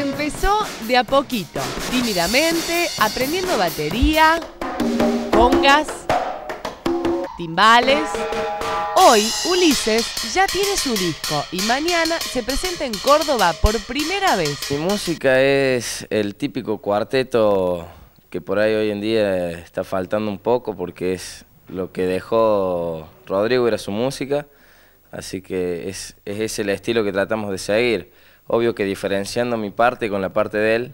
empezó de a poquito, tímidamente, aprendiendo batería, congas, timbales. Hoy Ulises ya tiene su disco y mañana se presenta en Córdoba por primera vez. Mi música es el típico cuarteto que por ahí hoy en día está faltando un poco porque es lo que dejó Rodrigo era su música, así que es, es ese el estilo que tratamos de seguir. Obvio que diferenciando mi parte con la parte de él.